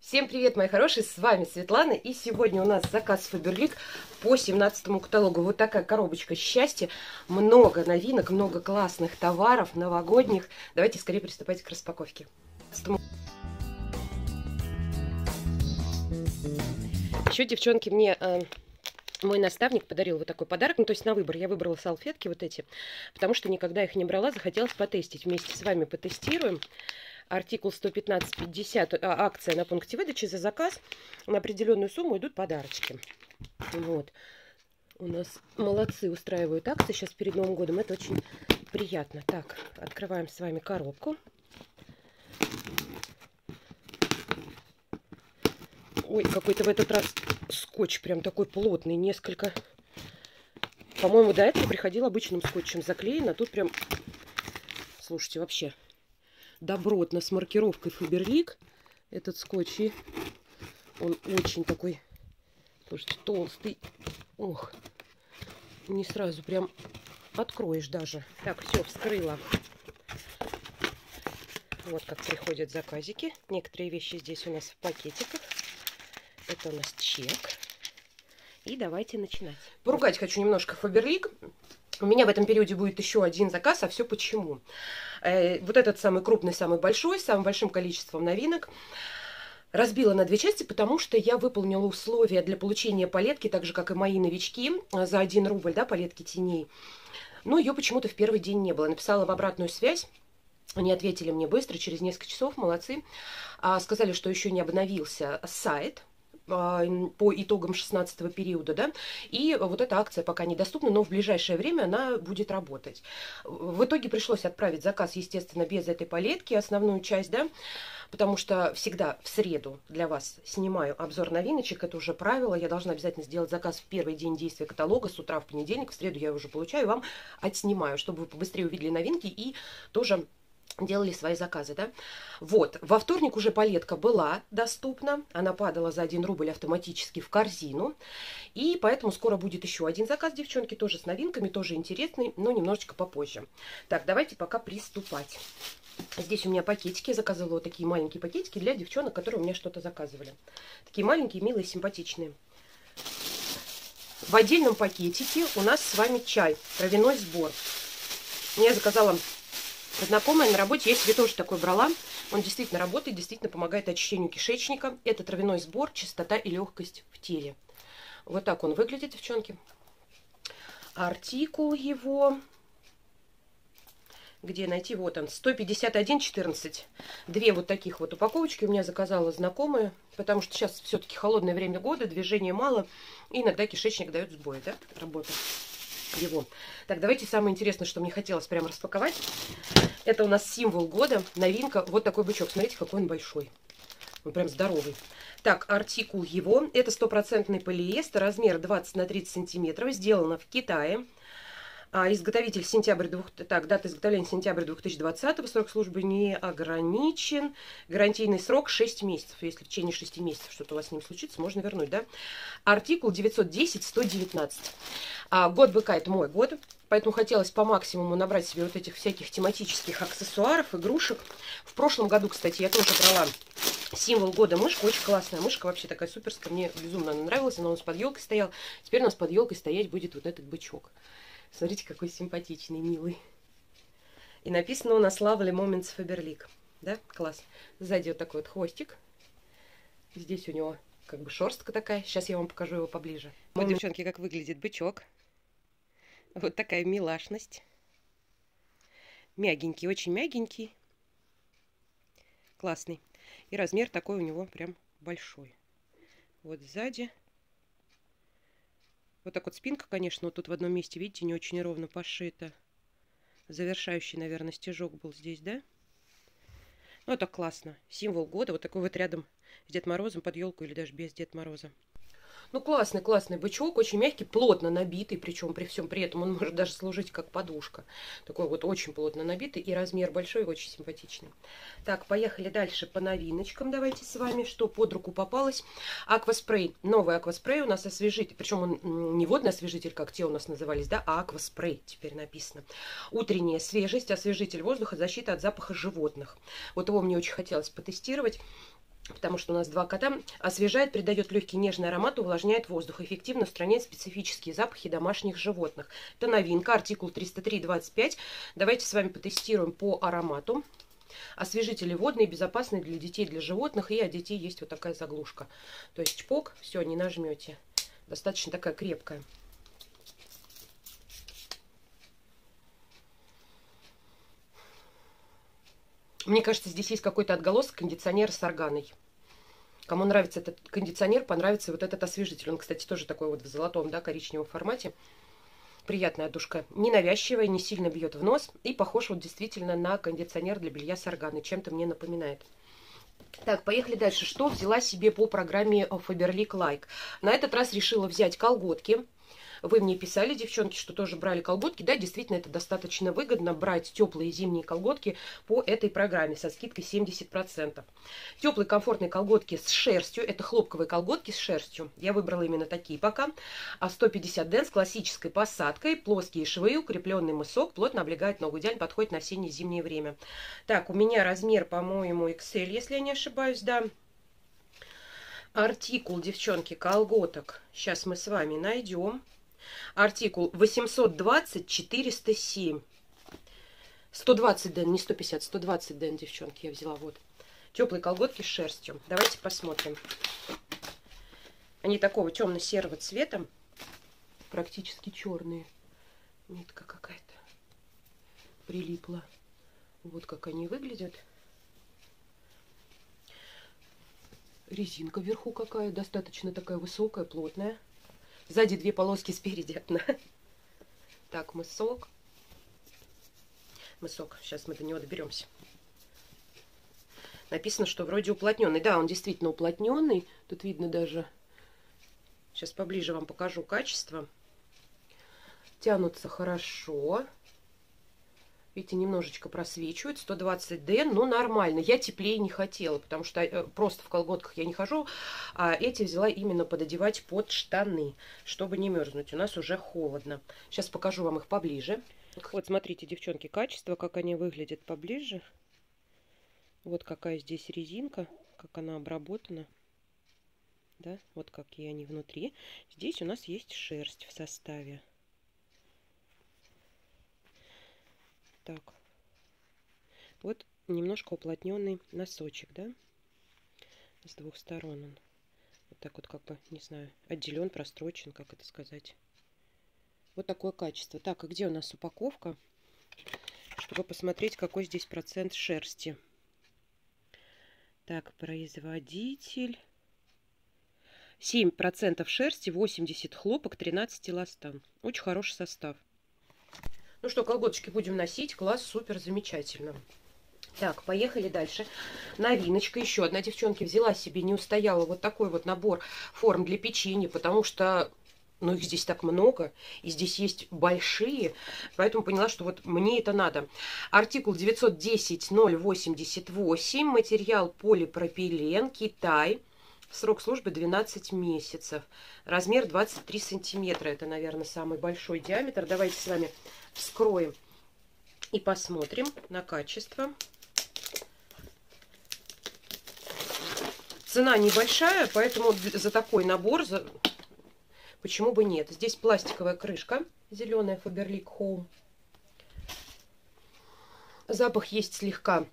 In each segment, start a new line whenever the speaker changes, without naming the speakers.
Всем привет, мои хорошие, с вами Светлана, и сегодня у нас заказ Фаберлик по 17 каталогу. Вот такая коробочка счастья, много новинок, много классных товаров, новогодних. Давайте скорее приступайте к распаковке. Еще, девчонки, мне э, мой наставник подарил вот такой подарок, ну, то есть на выбор. Я выбрала салфетки вот эти, потому что никогда их не брала, захотелось потестить. Вместе с вами потестируем. Артикул 115.50, а, акция на пункте выдачи за заказ. На определенную сумму идут подарочки. Вот. У нас молодцы устраивают акции сейчас перед Новым годом. Это очень приятно. Так, открываем с вами коробку. Ой, какой-то в этот раз скотч прям такой плотный, несколько. По-моему, до этого приходил обычным скотчем заклеен, а тут прям, слушайте, вообще добротно с маркировкой Фаберлик. Этот скотч, и он очень такой, слушайте, толстый. Ох, не сразу прям откроешь даже. Так, все, вскрыла. Вот как приходят заказики. Некоторые вещи здесь у нас в пакетиках. Это у нас чек. И давайте начинать. Поругать хочу немножко Фаберлик. У меня в этом периоде будет еще один заказ, а все почему? Э, вот этот самый крупный, самый большой, с самым большим количеством новинок разбила на две части, потому что я выполнила условия для получения палетки, так же, как и мои новички, за 1 рубль, да, палетки теней. Но ее почему-то в первый день не было. Написала в обратную связь. Они ответили мне быстро, через несколько часов, молодцы. А, сказали, что еще не обновился сайт, по итогам 16 периода, да, и вот эта акция пока недоступна, но в ближайшее время она будет работать. В итоге пришлось отправить заказ, естественно, без этой палетки, основную часть, да, потому что всегда в среду для вас снимаю обзор новиночек, это уже правило, я должна обязательно сделать заказ в первый день действия каталога, с утра в понедельник, в среду я уже получаю, вам отснимаю, чтобы вы побыстрее увидели новинки и тоже делали свои заказы, да. Вот, во вторник уже палетка была доступна, она падала за 1 рубль автоматически в корзину, и поэтому скоро будет еще один заказ, девчонки, тоже с новинками, тоже интересный, но немножечко попозже. Так, давайте пока приступать. Здесь у меня пакетики, я заказывала вот такие маленькие пакетики для девчонок, которые у меня что-то заказывали. Такие маленькие, милые, симпатичные. В отдельном пакетике у нас с вами чай, травяной сбор. Я заказала Знакомая на работе, я себе тоже такой брала. Он действительно работает, действительно помогает очищению кишечника. Это травяной сбор, чистота и легкость в теле. Вот так он выглядит, девчонки. Артикул его... Где найти? Вот он, 151,14. Две вот таких вот упаковочки у меня заказала знакомая, потому что сейчас все-таки холодное время года, движения мало, и иногда кишечник дает сбой, да, работа его. Так, давайте самое интересное, что мне хотелось прям распаковать. Это у нас символ года, новинка. Вот такой бычок. Смотрите, какой он большой. Он прям здоровый. Так, артикул его. Это стопроцентный полиэстер, размер 20 на 30 сантиметров. Сделано в Китае. А, изготовитель сентябрь, двух, так, дата изготовления сентябрь 2020, срок службы не ограничен, гарантийный срок 6 месяцев. Если в течение 6 месяцев что-то у вас с ним случится, можно вернуть, да? Артикул 910-119. А, год быка – это мой год, поэтому хотелось по максимуму набрать себе вот этих всяких тематических аксессуаров, игрушек. В прошлом году, кстати, я тоже брала символ года мышка, очень классная мышка, вообще такая суперская, мне безумно она нравилась, она у нас под елкой стояла. Теперь у нас под елкой стоять будет вот этот бычок. Смотрите, какой симпатичный, милый. И написано у нас Lovely Moments Faberlic. Да, класс. Сзади вот такой вот хвостик. Здесь у него как бы шерстка такая. Сейчас я вам покажу его поближе. Вот, девчонки, как выглядит бычок. Вот такая милашность. Мягенький, очень мягенький. Классный. И размер такой у него прям большой. Вот сзади вот так вот спинка, конечно, вот тут в одном месте, видите, не очень ровно пошита. Завершающий, наверное, стежок был здесь, да? Ну, это классно. Символ года. Вот такой вот рядом с Дед Морозом под елку или даже без Дед Мороза. Ну, классный, классный бычок, очень мягкий, плотно набитый, причем при всем при этом он может даже служить как подушка. Такой вот очень плотно набитый и размер большой, очень симпатичный. Так, поехали дальше по новиночкам давайте с вами, что под руку попалось. Акваспрей, новый акваспрей у нас освежитель, причем он не водный освежитель, как те у нас назывались, да, а акваспрей теперь написано. Утренняя свежесть, освежитель воздуха, защита от запаха животных. Вот его мне очень хотелось потестировать. Потому что у нас два кота, освежает, придает легкий нежный аромат, увлажняет воздух, эффективно устраняет специфические запахи домашних животных. Это новинка, артикул 303.25. Давайте с вами потестируем по аромату. Освежители водные, безопасные для детей, для животных. И от детей есть вот такая заглушка. То есть чпок, все, не нажмете. Достаточно такая крепкая. Мне кажется, здесь есть какой-то отголосок кондиционера с органой. Кому нравится этот кондиционер, понравится вот этот освежитель. Он, кстати, тоже такой вот в золотом, да, коричневом формате. Приятная душка. Ненавязчивая, не сильно бьет в нос. И похож вот действительно на кондиционер для белья с органой. Чем-то мне напоминает. Так, поехали дальше. Что взяла себе по программе Faberlic Like? На этот раз решила взять колготки вы мне писали, девчонки, что тоже брали колготки. Да, действительно, это достаточно выгодно брать теплые зимние колготки по этой программе со скидкой 70%. Теплые комфортные колготки с шерстью. Это хлопковые колготки с шерстью. Я выбрала именно такие пока. А 150 ден с классической посадкой. Плоские швы, укрепленный мысок. Плотно облегает ногу. Идеально подходит на осенне-зимнее время. Так, у меня размер, по-моему, XL, если я не ошибаюсь, да. Артикул, девчонки, колготок. Сейчас мы с вами найдем. Артикул 820-407. 120 ден, не 150, 120 ден, девчонки, я взяла. Вот. Теплые колготки с шерстью. Давайте посмотрим. Они такого темно-серого цвета. Практически черные. Нитка какая-то прилипла. Вот как они выглядят. Резинка вверху какая, достаточно такая высокая, плотная. Сзади две полоски, спереди одна. Так, мысок. Мысок. Сейчас мы до него доберемся. Написано, что вроде уплотненный. Да, он действительно уплотненный. Тут видно даже... Сейчас поближе вам покажу качество. Тянутся хорошо. Видите, немножечко просвечивает. 120D, но нормально. Я теплее не хотела, потому что э, просто в колготках я не хожу. А эти взяла именно пододевать под штаны, чтобы не мерзнуть. У нас уже холодно. Сейчас покажу вам их поближе. Вот смотрите, девчонки, качество, как они выглядят поближе. Вот какая здесь резинка, как она обработана. Да, вот какие они внутри. Здесь у нас есть шерсть в составе. Так. Вот немножко уплотненный носочек, да? С двух сторон он. Вот так вот как бы, не знаю, отделен, прострочен, как это сказать. Вот такое качество. Так, а где у нас упаковка? Чтобы посмотреть, какой здесь процент шерсти. Так, производитель. 7% шерсти, 80 хлопок, 13 эластан. Очень хороший состав. Ну что, колготочки будем носить. Класс, супер, замечательно. Так, поехали дальше. Новиночка. Еще одна девчонка взяла себе, не устояла, вот такой вот набор форм для печенья, потому что ну, их здесь так много, и здесь есть большие, поэтому поняла, что вот мне это надо. Артикул 910-088, материал полипропилен, Китай, срок службы 12 месяцев, размер 23 сантиметра, это, наверное, самый большой диаметр. Давайте с вами вскроем и посмотрим на качество. Цена небольшая, поэтому за такой набор, за... почему бы нет. Здесь пластиковая крышка, зеленая Faberlic Home. Запах есть слегка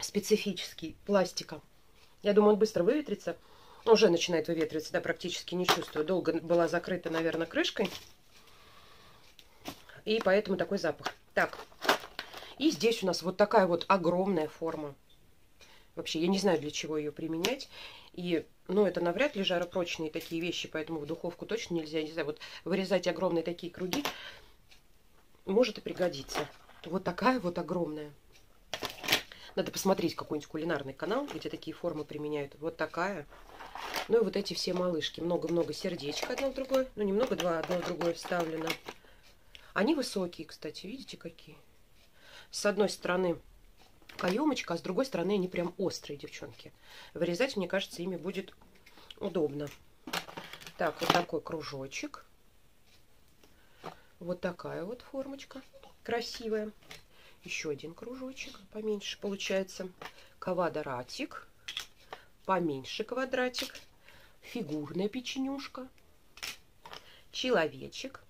специфический, пластика. Я думаю, он быстро выветрится. Уже начинает выветриваться, да, практически не чувствую. Долго была закрыта, наверное, крышкой. И поэтому такой запах. Так, и здесь у нас вот такая вот огромная форма. Вообще, я не знаю, для чего ее применять. И, ну, это навряд ли жаропрочные такие вещи, поэтому в духовку точно нельзя. Не знаю, вот вырезать огромные такие круги может и пригодиться. Вот такая вот огромная. Надо посмотреть какой-нибудь кулинарный канал, где такие формы применяют. Вот такая. Ну и вот эти все малышки. Много-много сердечек одно в другое. Ну, немного, два, одно в другое вставлено. Они высокие, кстати, видите какие? С одной стороны каемочка, а с другой стороны они прям острые, девчонки. Вырезать, мне кажется, ими будет удобно. Так, вот такой кружочек. Вот такая вот формочка красивая. Еще один кружочек поменьше получается. Кавада ратик. Поменьше квадратик, фигурная печенюшка, человечек.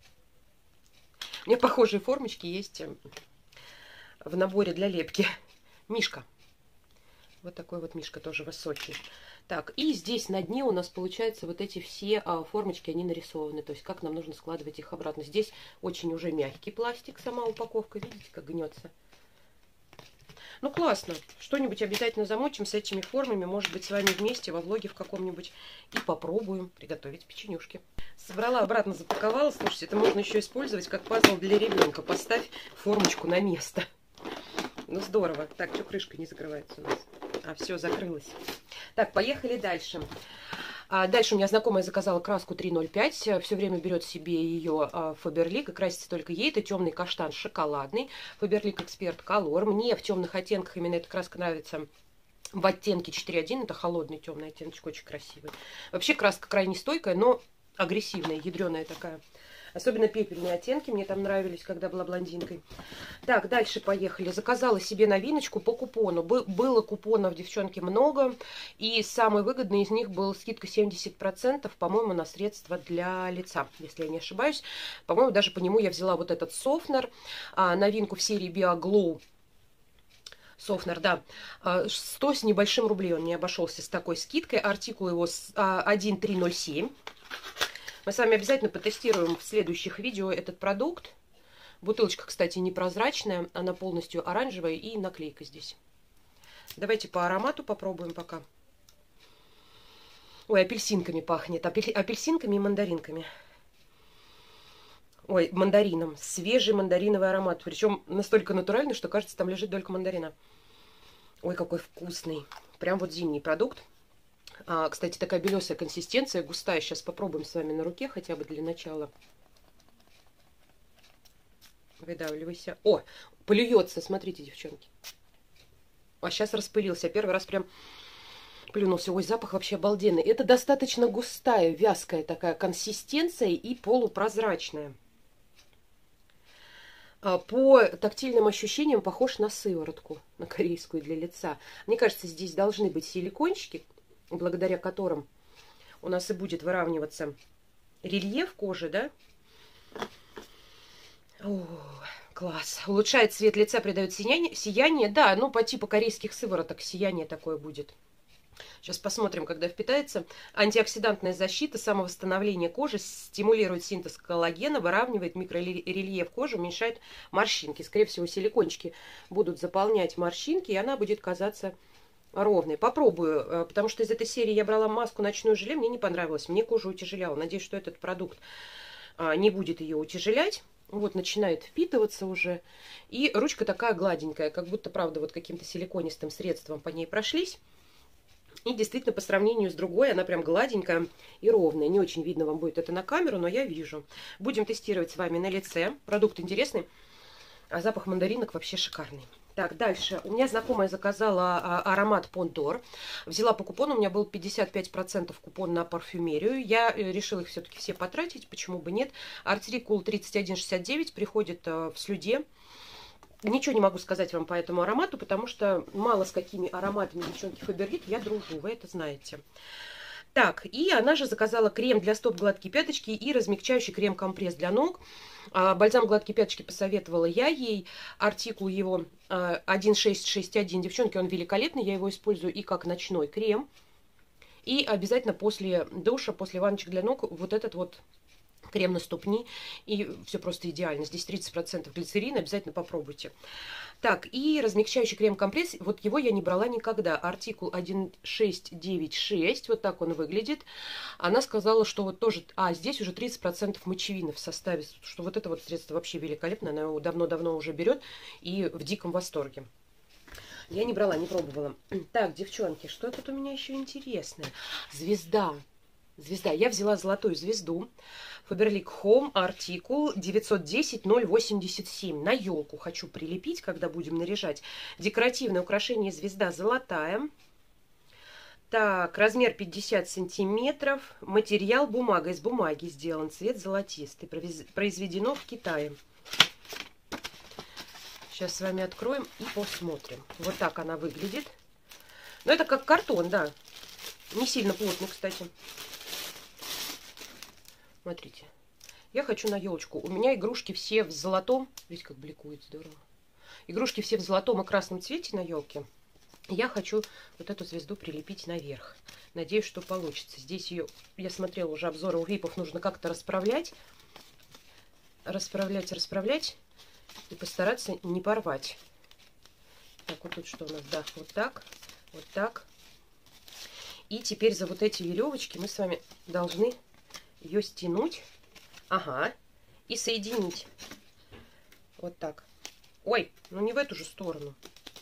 У меня похожие формочки есть эм, в наборе для лепки. Мишка. Вот такой вот мишка тоже высокий. Так, и здесь на дне у нас получается вот эти все а, формочки, они нарисованы. То есть как нам нужно складывать их обратно. Здесь очень уже мягкий пластик, сама упаковка. Видите, как гнется. Ну, классно. Что-нибудь обязательно замочим с этими формами. Может быть, с вами вместе во влоге в каком-нибудь. И попробуем приготовить печенюшки. Собрала, обратно запаковала. Слушайте, это можно еще использовать как пазл для ребенка. Поставь формочку на место. Ну, здорово. Так, что крышка не закрывается у нас? А, все, закрылась. Так, поехали дальше. А дальше у меня знакомая заказала краску 305. Все время берет себе ее а, Фаберлик и красится только ей. Это темный каштан шоколадный. Фаберлик Эксперт Колор. Мне в темных оттенках именно эта краска нравится в оттенке 4.1. Это холодный темный оттеночек, очень красивый. Вообще краска крайне стойкая, но агрессивная, ядреная такая. Особенно пепельные оттенки мне там нравились, когда была блондинкой. Так, дальше поехали. Заказала себе новиночку по купону. было купонов, девчонки, много. И самый выгодный из них был скидка 70%, по-моему, на средства для лица, если я не ошибаюсь. По-моему, даже по нему я взяла вот этот софнер, а, новинку в серии BioGlow. Софнер, да. 100 а, с небольшим рублей он мне обошелся с такой скидкой. Артикул его 1307. Мы с вами обязательно потестируем в следующих видео этот продукт. Бутылочка, кстати, непрозрачная, она полностью оранжевая и наклейка здесь. Давайте по аромату попробуем пока. Ой, апельсинками пахнет. Апельсинками и мандаринками. Ой, мандарином. Свежий мандариновый аромат. Причем настолько натуральный, что кажется, там лежит только мандарина. Ой, какой вкусный. Прям вот зимний продукт. А, кстати, такая белесая консистенция, густая. Сейчас попробуем с вами на руке хотя бы для начала. Выдавливайся. О, плюется, смотрите, девчонки. А сейчас распылился. Первый раз прям плюнулся. Ой, запах вообще обалденный. Это достаточно густая, вязкая такая консистенция и полупрозрачная. А, по тактильным ощущениям похож на сыворотку, на корейскую для лица. Мне кажется, здесь должны быть силикончики, благодаря которым у нас и будет выравниваться рельеф кожи, да? О, класс. Улучшает цвет лица, придает сияние. Сияние, да, ну по типу корейских сывороток сияние такое будет. Сейчас посмотрим, когда впитается. Антиоксидантная защита, самовосстановление кожи, стимулирует синтез коллагена, выравнивает микрорельеф кожи, уменьшает морщинки. Скорее всего, силикончики будут заполнять морщинки, и она будет казаться ровный. Попробую, э, потому что из этой серии я брала маску ночную желе, мне не понравилось, мне кожа утяжеляла. Надеюсь, что этот продукт а, не будет ее утяжелять. Вот начинает впитываться уже. И ручка такая гладенькая, как будто, правда, вот каким-то силиконистым средством по ней прошлись. И действительно, по сравнению с другой, она прям гладенькая и ровная. Не очень видно вам будет это на камеру, но я вижу. Будем тестировать с вами на лице. Продукт интересный, а запах мандаринок вообще шикарный. Так, дальше. У меня знакомая заказала а, аромат Пондор. Взяла по купону, у меня был 55% купон на парфюмерию. Я э, решила их все-таки все потратить, почему бы нет. Артикул 3169 приходит э, в слюде. Ничего не могу сказать вам по этому аромату, потому что мало с какими ароматами девчонки Фаберлик я дружу, вы это знаете. Так, и она же заказала крем для стоп гладкие пяточки и размягчающий крем-компресс для ног. А, бальзам гладкие пяточки посоветовала я ей. Артикул его 1661. А, Девчонки, он великолепный. Я его использую и как ночной крем. И обязательно после душа, после ванночек для ног, вот этот вот крем на ступни. И все просто идеально. Здесь 30% глицерина. Обязательно попробуйте. Так, и размягчающий крем-компресс, вот его я не брала никогда. Артикул 1696, вот так он выглядит. Она сказала, что вот тоже, а здесь уже 30% мочевины в составе, что вот это вот средство вообще великолепно, она его давно-давно уже берет и в диком восторге. Я не брала, не пробовала. Так, девчонки, что тут у меня еще интересное? Звезда. Звезда. Я взяла золотую звезду. Фаберлик Home артикул 910-087. На елку хочу прилепить, когда будем наряжать. Декоративное украшение звезда золотая. Так, размер 50 сантиметров. Материал бумага. Из бумаги сделан. Цвет золотистый. Произведено в Китае. Сейчас с вами откроем и посмотрим. Вот так она выглядит. Ну, это как картон, да. Не сильно плотный, кстати. Смотрите. Я хочу на елочку. У меня игрушки все в золотом. Видите, как бликует здорово. Игрушки все в золотом и красном цвете на елке. Я хочу вот эту звезду прилепить наверх. Надеюсь, что получится. Здесь ее, я смотрела уже обзоры у випов, нужно как-то расправлять. Расправлять, расправлять. И постараться не порвать. Так, вот тут что у нас? Да, вот так, вот так. И теперь за вот эти веревочки мы с вами должны ее стянуть. Ага. И соединить. Вот так. Ой, ну не в эту же сторону.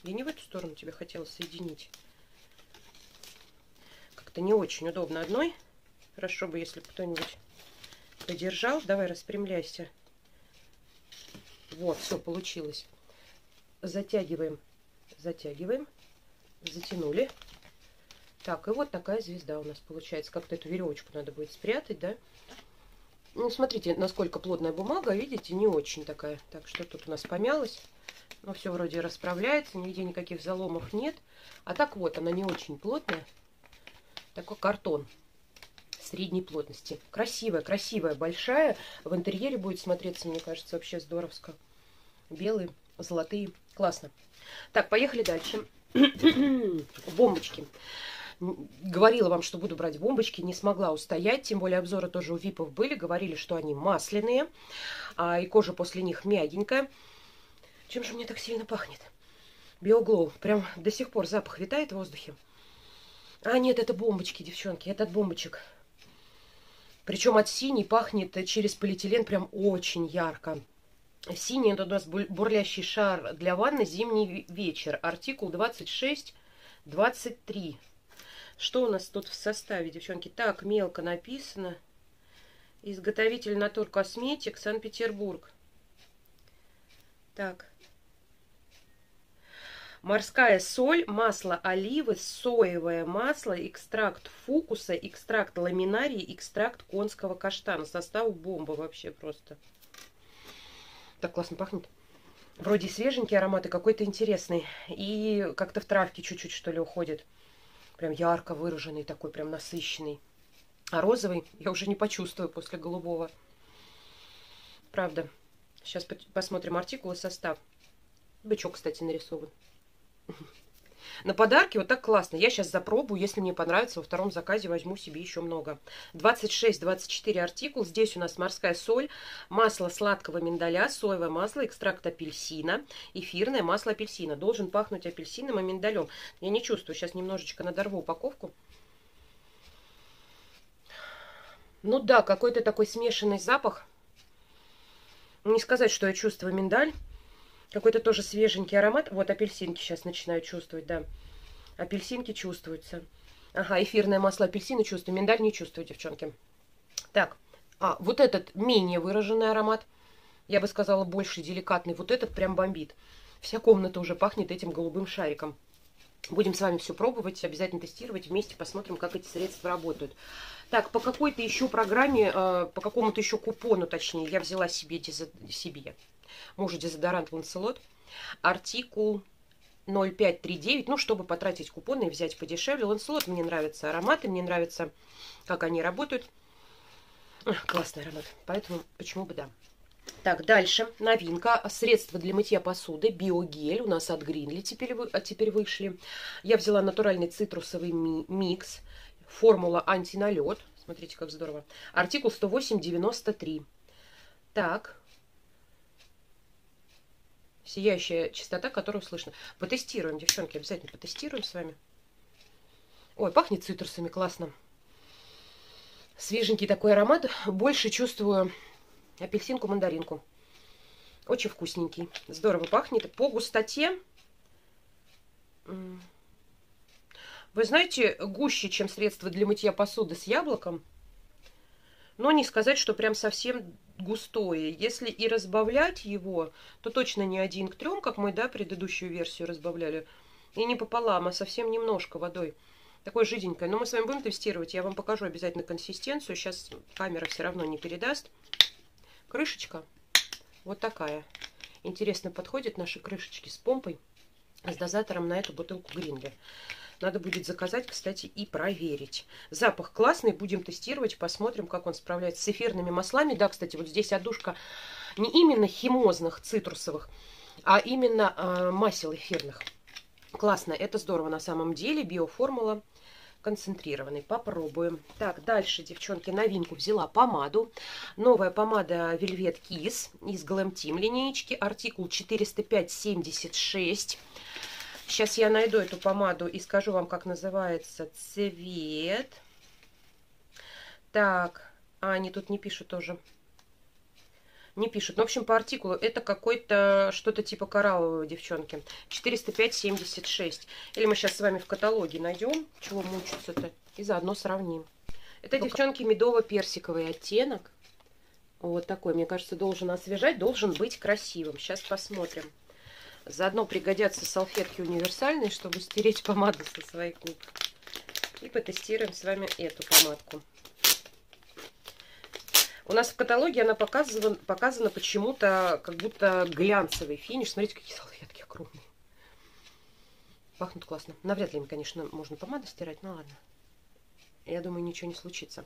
Я не в эту сторону тебе хотела соединить. Как-то не очень удобно одной. Хорошо бы, если кто-нибудь подержал. Давай, распрямляйся. Вот, все, получилось. Затягиваем, затягиваем. Затянули. Так, и вот такая звезда у нас получается. Как-то эту веревочку надо будет спрятать, да? Ну, смотрите, насколько плотная бумага, видите, не очень такая. Так, что тут у нас помялось. Но все вроде расправляется, нигде никаких заломов нет. А так вот, она не очень плотная. Такой картон средней плотности. Красивая, красивая, большая. В интерьере будет смотреться, мне кажется, вообще здоровско. Белые, золотые. Классно. Так, поехали дальше. Бомбочки говорила вам, что буду брать бомбочки, не смогла устоять, тем более обзоры тоже у випов были, говорили, что они масляные, а, и кожа после них мягенькая. Чем же мне так сильно пахнет? Биоглоу. Прям до сих пор запах витает в воздухе. А, нет, это бомбочки, девчонки, это от бомбочек. Причем от синей пахнет через полиэтилен прям очень ярко. Синий это у нас бурлящий шар для ванны зимний вечер. Артикул 26-23. Что у нас тут в составе, девчонки? Так, мелко написано. Изготовитель Натур Косметик, Санкт-Петербург. Так. Морская соль, масло оливы, соевое масло, экстракт фукуса, экстракт ламинарии, экстракт конского каштана. Состав бомба вообще просто. Так классно пахнет. Вроде свеженький аромат и какой-то интересный. И как-то в травке чуть-чуть, что ли, уходит прям ярко выраженный, такой прям насыщенный. А розовый я уже не почувствую после голубого. Правда. Сейчас посмотрим артикул и состав. Бычок, кстати, нарисован. На подарки вот так классно. Я сейчас запробую. Если мне понравится, во втором заказе возьму себе еще много. 26-24 артикул. Здесь у нас морская соль, масло сладкого миндаля, соевое масло, экстракт апельсина, эфирное масло апельсина. Должен пахнуть апельсином и миндалем. Я не чувствую. Сейчас немножечко надорву упаковку. Ну да, какой-то такой смешанный запах. Не сказать, что я чувствую миндаль. Какой-то тоже свеженький аромат. Вот апельсинки сейчас начинаю чувствовать, да. Апельсинки чувствуются. Ага, эфирное масло апельсина чувствую. Миндаль не чувствую, девчонки. Так, а, вот этот менее выраженный аромат. Я бы сказала, больше деликатный. Вот этот прям бомбит. Вся комната уже пахнет этим голубым шариком. Будем с вами все пробовать, обязательно тестировать. Вместе посмотрим, как эти средства работают. Так, по какой-то еще программе, э, по какому-то еще купону, точнее, я взяла себе, себе мужу дезодорант Ланселот. Артикул 0539, ну, чтобы потратить купоны и взять подешевле. Ланселот, мне нравятся ароматы, мне нравится, как они работают. Классный аромат, поэтому почему бы да. Так, дальше. Новинка. Средства для мытья посуды. Биогель. У нас от Гринли теперь, вы, теперь вышли. Я взяла натуральный цитрусовый ми микс. Формула антиналет. Смотрите, как здорово. Артикул 108,93. Так, Сияющая чистота, которую слышно. Потестируем, девчонки, обязательно потестируем с вами. Ой, пахнет цитрусами, классно. Свеженький такой аромат. Больше чувствую апельсинку, мандаринку. Очень вкусненький. Здорово пахнет. По густоте... Вы знаете, гуще, чем средство для мытья посуды с яблоком. Но не сказать, что прям совсем густое. Если и разбавлять его, то точно не один к трем, как мы, да, предыдущую версию разбавляли. И не пополам, а совсем немножко водой. Такое жиденькое. Но мы с вами будем тестировать. Я вам покажу обязательно консистенцию. Сейчас камера все равно не передаст. Крышечка вот такая. Интересно подходит наши крышечки с помпой, с дозатором на эту бутылку Гринли. Надо будет заказать, кстати, и проверить. Запах классный, будем тестировать, посмотрим, как он справляется с эфирными маслами. Да, кстати, вот здесь одушка не именно химозных, цитрусовых, а именно э, масел эфирных. Классно, это здорово на самом деле, биоформула концентрированный. Попробуем. Так, дальше, девчонки, новинку взяла помаду. Новая помада Velvet Kiss из Glam Team линеечки. Артикул 40576. Сейчас я найду эту помаду и скажу вам, как называется цвет. Так, а, они тут не пишут тоже не пишут. Ну, в общем, по артикулу это какой-то что-то типа кораллового, девчонки. 405,76. Или мы сейчас с вами в каталоге найдем, чего мучиться-то, и заодно сравним. Это, ну девчонки, медово-персиковый оттенок. Вот такой, мне кажется, должен освежать, должен быть красивым. Сейчас посмотрим. Заодно пригодятся салфетки универсальные, чтобы стереть помаду со своих губ. И потестируем с вами эту помадку. У нас в каталоге она показана, показана почему-то как будто глянцевый финиш. Смотрите, какие салфетки огромные. Пахнут классно. Навряд ли им, конечно, можно помаду стирать, но ладно. Я думаю, ничего не случится.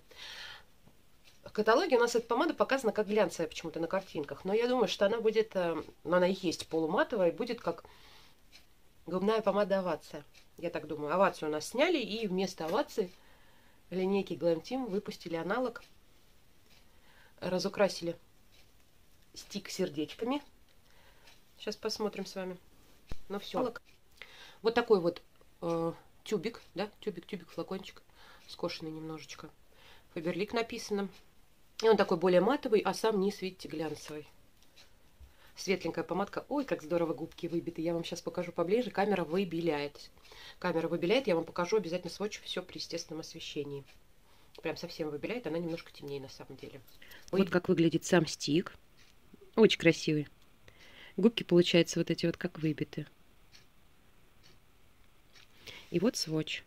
В каталоге у нас эта помада показана как глянцевая почему-то на картинках. Но я думаю, что она будет, э, она и есть полуматовая, и будет как губная помада овация. Я так думаю. Овацию у нас сняли, и вместо овации линейки Glam Team выпустили аналог разукрасили стик сердечками. Сейчас посмотрим с вами. Ну все. Вот такой вот э, тюбик, да, тюбик, тюбик, флакончик, скошенный немножечко. Фаберлик написано. И он такой более матовый, а сам низ, видите, глянцевый. Светленькая помадка. Ой, как здорово губки выбиты. Я вам сейчас покажу поближе. Камера выбеляет. Камера выбеляет. Я вам покажу обязательно сводчу все при естественном освещении. Прям совсем выбеляет. Она немножко темнее на самом деле. Ой. Вот как выглядит сам стик. Очень красивый. Губки получаются вот эти вот как выбиты. И вот сводч.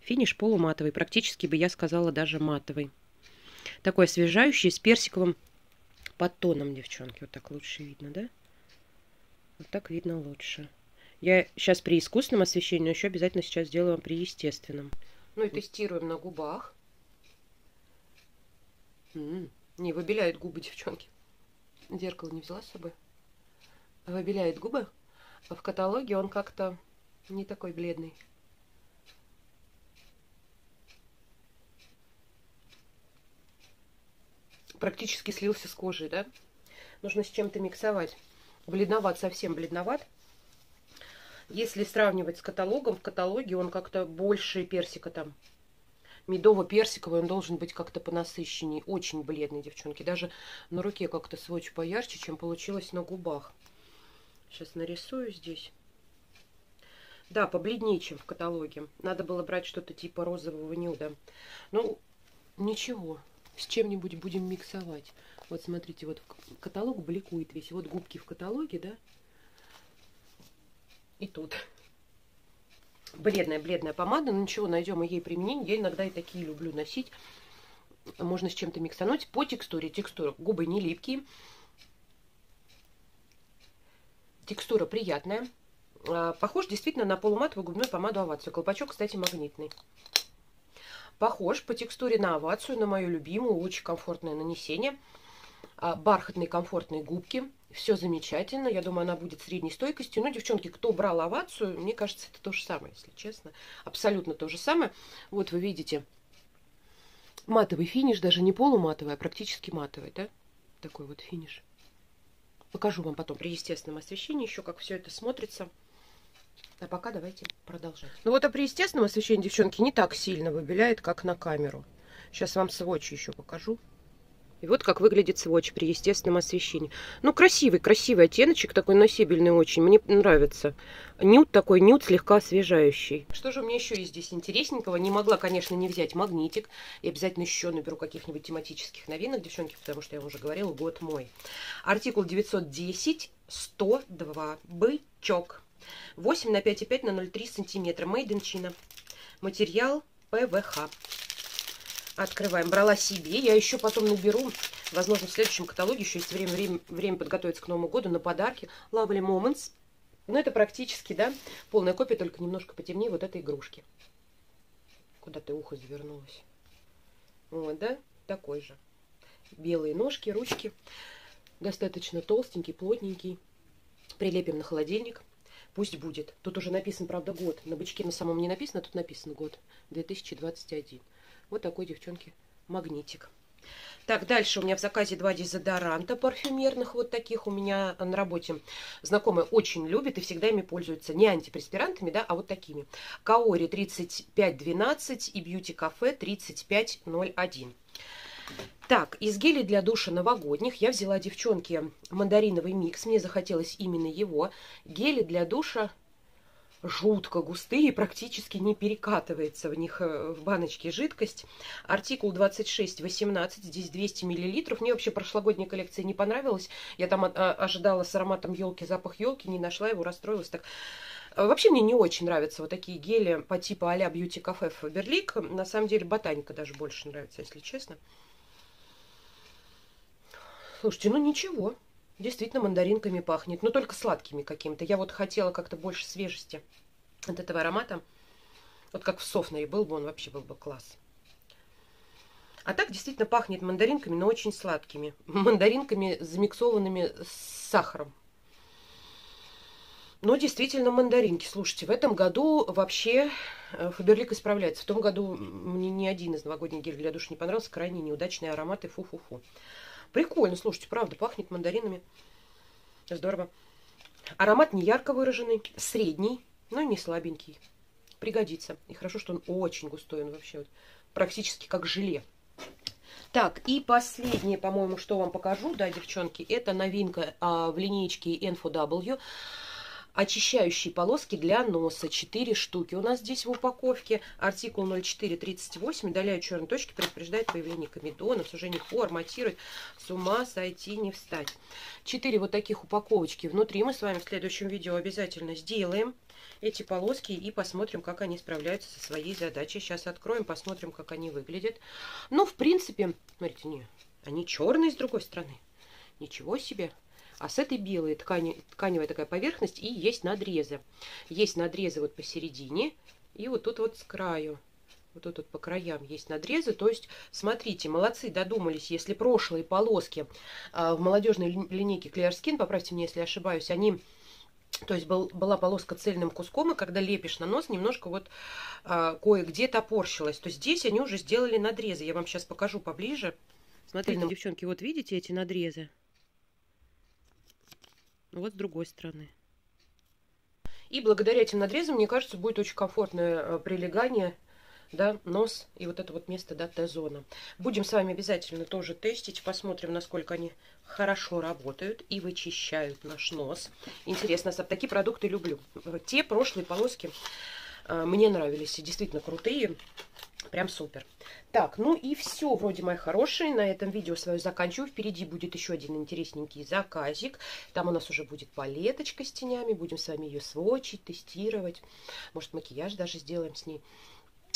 Финиш полуматовый. Практически бы я сказала даже матовый. Такой освежающий с персиковым подтоном, девчонки. Вот так лучше видно, да? Вот так видно лучше. Я сейчас при искусственном освещении, но еще обязательно сейчас сделаю при естественном. Ну и тестируем на губах. М -м, не, выбеляют губы, девчонки. Зеркало не взяла с собой. Выбеляет губы. А в каталоге он как-то не такой бледный. Практически слился с кожей, да? Нужно с чем-то миксовать. Бледноват, совсем бледноват. Если сравнивать с каталогом, в каталоге он как-то больше персика там медово-персиковый, он должен быть как-то понасыщеннее. Очень бледный, девчонки. Даже на руке как-то сводч поярче, чем получилось на губах. Сейчас нарисую здесь. Да, побледнее, чем в каталоге. Надо было брать что-то типа розового нюда. Ну, ничего. С чем-нибудь будем миксовать. Вот смотрите, вот каталог бликует весь. Вот губки в каталоге, да? И тут бледная-бледная помада, но ничего, найдем и ей применение. Я иногда и такие люблю носить. Можно с чем-то миксануть. По текстуре, текстура, губы не липкие. Текстура приятная. А, похож действительно на полуматовую губную помаду Овацию. Колпачок, кстати, магнитный. Похож по текстуре на Овацию, на мою любимую, очень комфортное нанесение. А, бархатные комфортные губки. Все замечательно. Я думаю, она будет средней стойкостью. Ну, девчонки, кто брал овацию, мне кажется, это то же самое, если честно. Абсолютно то же самое. Вот вы видите матовый финиш, даже не полуматовый, а практически матовый, да? Такой вот финиш. Покажу вам потом при естественном освещении еще, как все это смотрится. А пока давайте продолжать. Ну вот а при естественном освещении, девчонки, не так сильно выбеляет, как на камеру. Сейчас вам сводч еще покажу. И вот как выглядит сводч при естественном освещении. Ну, красивый, красивый оттеночек, такой носибельный очень. Мне нравится. Нюд такой, нюд слегка освежающий. Что же у меня еще есть здесь интересненького? Не могла, конечно, не взять магнитик. И обязательно еще наберу каких-нибудь тематических новинок, девчонки, потому что я уже говорила, год мой. Артикул 910 102 бычок. 8 на 5,5 на 0,3 сантиметра. Made in China. Материал ПВХ. Открываем. Брала себе. Я еще потом наберу, возможно, в следующем каталоге, еще есть время, время, время подготовиться к Новому году, на подарки. Lovely Moments. Ну, это практически, да, полная копия, только немножко потемнее вот этой игрушки. Куда ты ухо завернулась? Вот, да, такой же. Белые ножки, ручки. Достаточно толстенький, плотненький. Прилепим на холодильник. Пусть будет. Тут уже написан, правда, год. На бычке на самом не написано, тут написан год. 2021. Вот такой, девчонки, магнитик. Так, дальше у меня в заказе два дезодоранта парфюмерных, вот таких у меня на работе. Знакомые очень любят и всегда ими пользуются. Не антипреспирантами, да, а вот такими. Каори 3512 и Бьюти Кафе 3501. Так, из гелей для душа новогодних я взяла, девчонки, мандариновый микс. Мне захотелось именно его. Гели для душа жутко густые, практически не перекатывается в них э, в баночке жидкость. Артикул 2618, здесь 200 миллилитров. Мне вообще прошлогодняя коллекция не понравилась. Я там а, ожидала с ароматом елки, запах елки, не нашла его, расстроилась. Так э, Вообще мне не очень нравятся вот такие гели по типу а-ля Beauty Cafe Фаберлик. На самом деле ботаника даже больше нравится, если честно. Слушайте, ну ничего. Действительно мандаринками пахнет, но только сладкими какими-то. Я вот хотела как-то больше свежести от этого аромата. Вот как в Софнере был бы, он вообще был бы класс. А так действительно пахнет мандаринками, но очень сладкими. Мандаринками, замиксованными с сахаром. Но действительно мандаринки. Слушайте, в этом году вообще э, Фаберлик исправляется. В том году мне ни один из новогодних гель для душа не понравился. Крайне неудачные ароматы. Фу-фу-фу. Прикольно, слушайте, правда, пахнет мандаринами. Здорово. Аромат не ярко выраженный, средний, но не слабенький. Пригодится. И хорошо, что он очень густой, он вообще вот практически как желе. Так, и последнее, по-моему, что вам покажу, да, девчонки, это новинка а, в линейке NFW очищающие полоски для носа. 4 штуки. У нас здесь в упаковке артикул 0438. Удаляют черные точки, предупреждает появление комедонов, сужение пор, матирует. С ума сойти, не встать. 4 вот таких упаковочки внутри. Мы с вами в следующем видео обязательно сделаем эти полоски и посмотрим, как они справляются со своей задачей. Сейчас откроем, посмотрим, как они выглядят. Ну, в принципе, смотрите, не, они черные с другой стороны. Ничего себе. А с этой белой ткани, тканевая такая поверхность и есть надрезы. Есть надрезы вот посередине и вот тут вот с краю. Вот тут вот по краям есть надрезы. То есть, смотрите, молодцы, додумались, если прошлые полоски а, в молодежной линейке Clear Skin, поправьте меня, если ошибаюсь, они... То есть был, была полоска цельным куском, и когда лепишь на нос, немножко вот а, кое-где топорщилась. То здесь они уже сделали надрезы. Я вам сейчас покажу поближе. Смотрите, девчонки, вот видите эти надрезы? Вот с другой стороны. И благодаря этим надрезам, мне кажется, будет очень комфортное э, прилегание, да, нос и вот это вот место, да, Т-зона. Будем с вами обязательно тоже тестить, посмотрим, насколько они хорошо работают и вычищают наш нос. Интересно, такие продукты люблю. Те прошлые полоски э, мне нравились, действительно крутые. Прям супер. Так, ну и все, вроде мои хорошие. На этом видео свое заканчиваю. Впереди будет еще один интересненький заказик. Там у нас уже будет палеточка с тенями. Будем с вами ее сводчить, тестировать. Может, макияж даже сделаем с ней.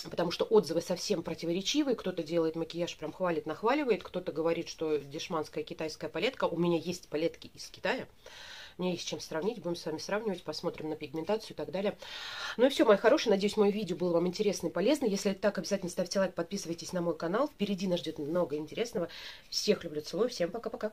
Потому что отзывы совсем противоречивые. Кто-то делает макияж, прям хвалит, нахваливает. Кто-то говорит, что дешманская китайская палетка. У меня есть палетки из Китая. Мне есть чем сравнить. Будем с вами сравнивать, посмотрим на пигментацию и так далее. Ну и все, мои хорошие. Надеюсь, мое видео было вам интересно и полезно. Если это так, обязательно ставьте лайк, подписывайтесь на мой канал. Впереди нас ждет много интересного. Всех люблю, целую. Всем пока-пока.